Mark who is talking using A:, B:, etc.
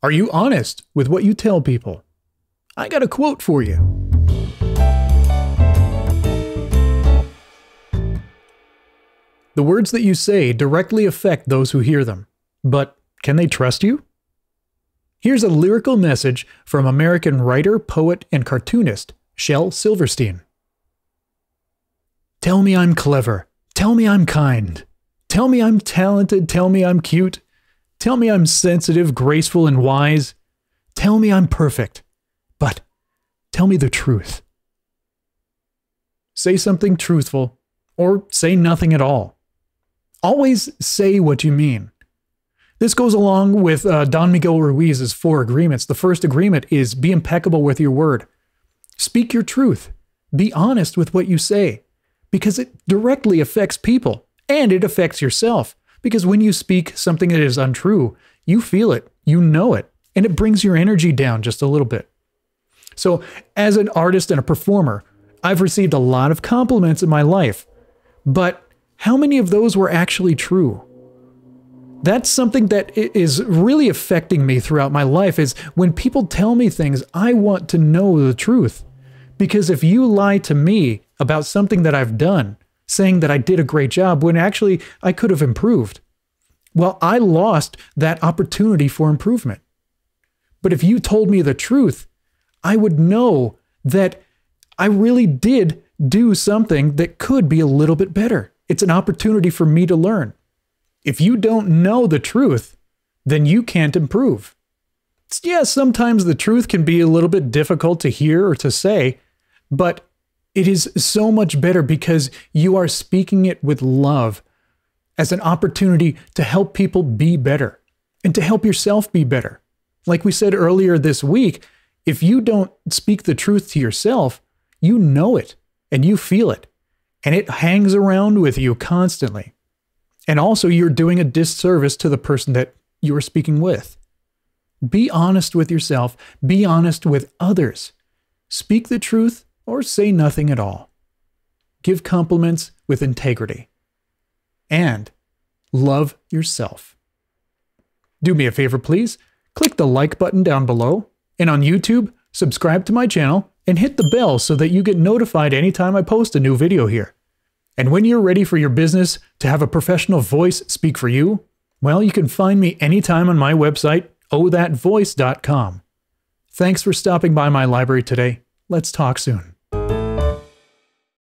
A: Are you honest with what you tell people? I got a quote for you. The words that you say directly affect those who hear them. But can they trust you? Here's a lyrical message from American writer, poet, and cartoonist Shel Silverstein. Tell me I'm clever. Tell me I'm kind. Tell me I'm talented. Tell me I'm cute. Tell me I'm sensitive, graceful, and wise. Tell me I'm perfect. But tell me the truth. Say something truthful, or say nothing at all. Always say what you mean. This goes along with uh, Don Miguel Ruiz's four agreements. The first agreement is be impeccable with your word. Speak your truth. Be honest with what you say because it directly affects people and it affects yourself. Because when you speak something that is untrue, you feel it, you know it, and it brings your energy down just a little bit. So, as an artist and a performer, I've received a lot of compliments in my life, but how many of those were actually true? That's something that is really affecting me throughout my life is when people tell me things, I want to know the truth. Because if you lie to me about something that I've done, saying that I did a great job when actually I could have improved, well, I lost that opportunity for improvement. But if you told me the truth, I would know that I really did do something that could be a little bit better. It's an opportunity for me to learn. If you don't know the truth, then you can't improve. Yes, yeah, sometimes the truth can be a little bit difficult to hear or to say, but it is so much better because you are speaking it with love as an opportunity to help people be better and to help yourself be better. Like we said earlier this week, if you don't speak the truth to yourself, you know it and you feel it, and it hangs around with you constantly. And also, you're doing a disservice to the person that you are speaking with. Be honest with yourself, be honest with others. Speak the truth or say nothing at all. Give compliments with integrity. And love yourself. Do me a favor, please. Click the like button down below. And on YouTube, subscribe to my channel and hit the bell so that you get notified anytime I post a new video here. And when you're ready for your business to have a professional voice speak for you, well, you can find me anytime on my website, ohthatvoice.com. Thanks for stopping by my library today. Let's talk soon.